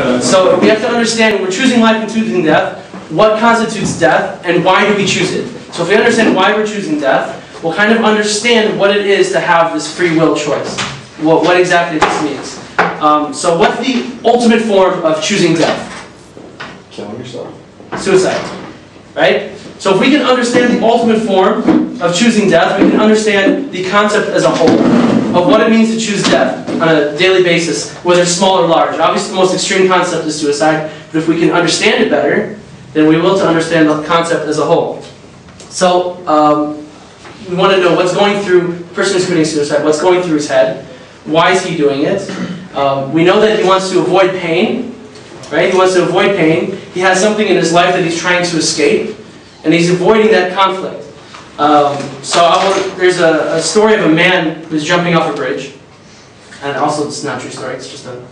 Uh, so we have to understand when we're choosing life and choosing death, what constitutes death and why do we choose it. So if we understand why we're choosing death, we'll kind of understand what it is to have this free will choice. What, what exactly this means. Um, so what's the ultimate form of choosing death? Killing yourself. Suicide. Right? So if we can understand the ultimate form of choosing death, we can understand the concept as a whole of what it means to choose death on a daily basis, whether small or large. Obviously, the most extreme concept is suicide, but if we can understand it better, then we will to understand the concept as a whole. So, um, we want to know what's going through the person who's committing suicide, what's going through his head, why is he doing it. Um, we know that he wants to avoid pain, right? He wants to avoid pain. He has something in his life that he's trying to escape, and he's avoiding that conflict. Um, so will, there's a, a, story of a man who's jumping off a bridge, and also it's not a true story, it's just an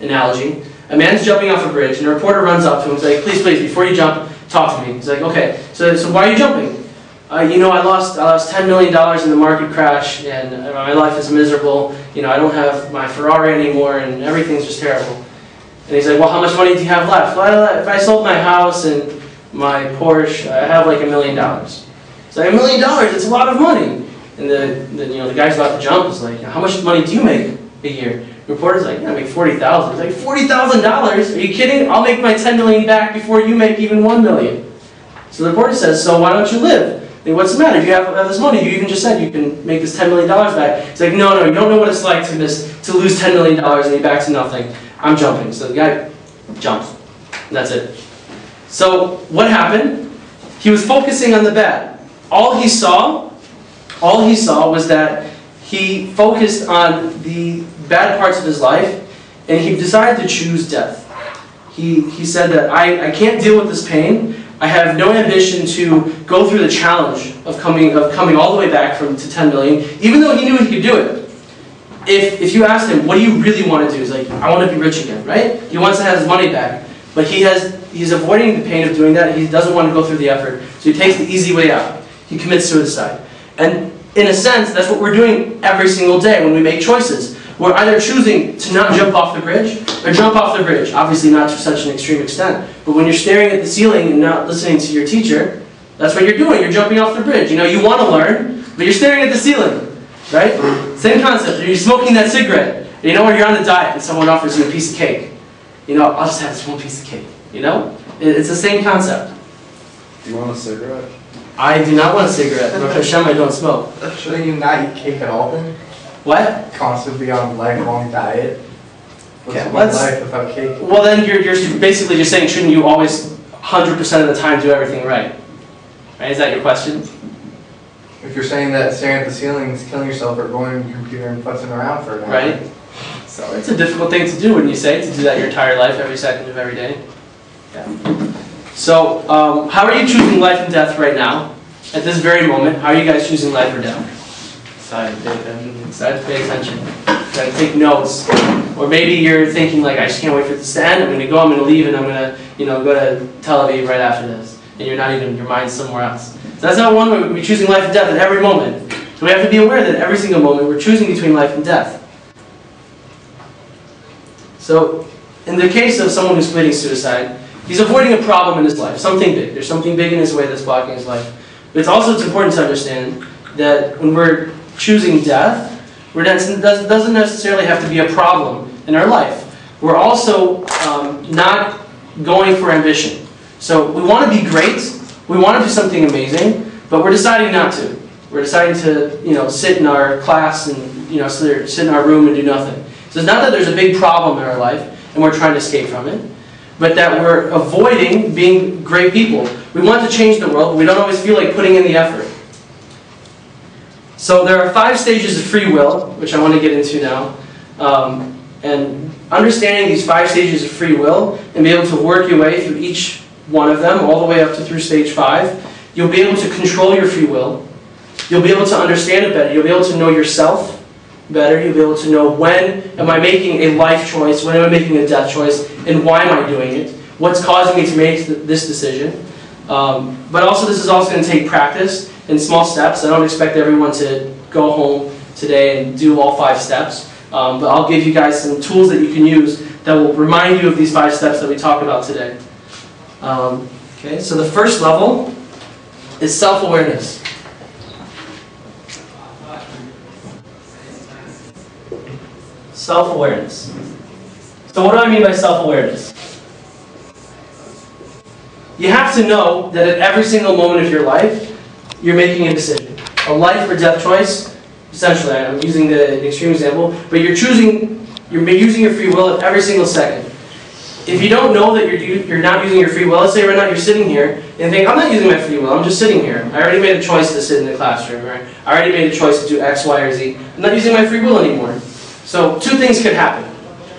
analogy. A man's jumping off a bridge, and a reporter runs up to him and says, please, please, before you jump, talk to me. He's like, okay, so, so why are you jumping? Uh, you know, I lost, I lost $10 million in the market crash, and my life is miserable. You know, I don't have my Ferrari anymore, and everything's just terrible. And he's like, well, how much money do you have left? Well, if I sold my house and my Porsche, I have like a million dollars. It's like, a million dollars, it's a lot of money. And the, the, you know, the guy's about to jump is like, how much money do you make a year? The reporter's like, yeah, I make 40000 He's like, $40,000? Are you kidding? I'll make my 10 million back before you make even 1 million. So the reporter says, so why don't you live? what's the matter? You have, have this money. You even just said you can make this $10 million back. He's like, no, no, you don't know what it's like to miss, to lose $10 million and be back to nothing. I'm jumping. So the guy jumps. That's it. So what happened? He was focusing on the bad. All he saw, all he saw was that he focused on the bad parts of his life and he decided to choose death. He, he said that I, I can't deal with this pain. I have no ambition to go through the challenge of coming, of coming all the way back from to 10 million, even though he knew he could do it. If, if you asked him, what do you really want to do? He's like, I want to be rich again, right? He wants to have his money back. But he has, he's avoiding the pain of doing that. He doesn't want to go through the effort. So he takes the easy way out. He commits suicide. And in a sense, that's what we're doing every single day when we make choices. We're either choosing to not jump off the bridge or jump off the bridge. Obviously not to such an extreme extent. But when you're staring at the ceiling and not listening to your teacher, that's what you're doing. You're jumping off the bridge. You know, you want to learn, but you're staring at the ceiling. Right? Same concept. You're smoking that cigarette. You know, or you're on a diet and someone offers you a piece of cake. You know, I'll just have this one piece of cake. You know? It's the same concept. Do you want a cigarette? I do not want a cigarette. Hashem, I don't smoke. Shouldn't you not eat cake at all then? What? Constantly on a lifelong diet? What's Okay, let's- life without cake? Well, then you're, you're basically just saying, shouldn't you always 100% of the time do everything right? Right? Is that your question? If you're saying that staring at the ceiling is killing yourself or going to your computer and futzing around for an hour. Right? So it's a difficult thing to do when you say to do that your entire life, every second of every day. Yeah. So, um, how are you choosing life and death right now? At this very moment, how are you guys choosing life or death? Decide to pay attention. Decide to pay attention. Decide to take notes. Or maybe you're thinking like, I just can't wait for this to end. I'm going to go. I'm going to leave, and I'm going to, you know, go to Tel Aviv right after this. And you're not even. Your mind's somewhere else. So that's not one way. We're choosing life and death at every moment. So we have to be aware that every single moment we're choosing between life and death. So, in the case of someone who's committing suicide, he's avoiding a problem in his life, something big. There's something big in his way that's blocking his life. But it's also it's important to understand that when we're choosing death, we're doesn't necessarily have to be a problem in our life. We're also um, not going for ambition. So we want to be great, we want to do something amazing, but we're deciding not to. We're deciding to, you know, sit in our class and, you know, sit in our room and do nothing. So it's not that there's a big problem in our life and we're trying to escape from it, but that we're avoiding being great people. We want to change the world, but we don't always feel like putting in the effort. So there are five stages of free will, which I want to get into now. Um, and understanding these five stages of free will and be able to work your way through each one of them, all the way up to through stage five, you'll be able to control your free will. You'll be able to understand it better. You'll be able to know yourself better. You'll be able to know when am I making a life choice, when am I making a death choice, and why am I doing it? What's causing me to make th this decision? Um, but also, this is also going to take practice in small steps. I don't expect everyone to go home today and do all five steps. Um, but I'll give you guys some tools that you can use that will remind you of these five steps that we talked about today. Um, okay, so the first level is self-awareness. Self-awareness. So what do I mean by self-awareness? You have to know that at every single moment of your life, you're making a decision. A life or death choice, essentially, I'm using the, extreme example, but you're choosing, you're using your free will at every single second. If you don't know that you're, you're not using your free will, let's say right now you're sitting here and think, I'm not using my free will, I'm just sitting here. I already made a choice to sit in the classroom, right? I already made a choice to do X, Y, or Z. I'm not using my free will anymore. So two things could happen.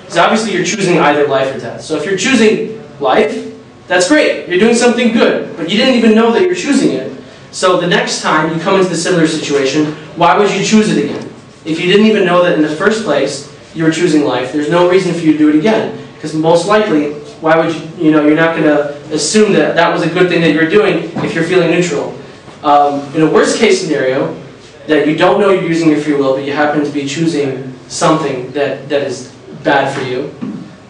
So obviously you're choosing either life or death. So if you're choosing life, that's great. You're doing something good, but you didn't even know that you're choosing it. So the next time you come into the similar situation, why would you choose it again? If you didn't even know that in the first place you were choosing life, there's no reason for you to do it again. Because most likely, why would you, you know, you're not going to assume that that was a good thing that you're doing if you're feeling neutral. Um, in a worst case scenario, that you don't know you're using your free will, but you happen to be choosing something that, that is bad for you,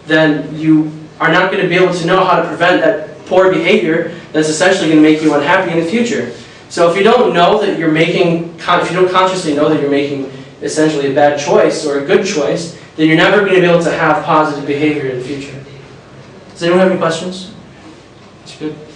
then you are not going to be able to know how to prevent that poor behavior that's essentially going to make you unhappy in the future. So if you don't know that you're making, if you don't consciously know that you're making essentially a bad choice or a good choice, then you're never going to be able to have positive behavior in the future. Does anyone have any questions? That's good.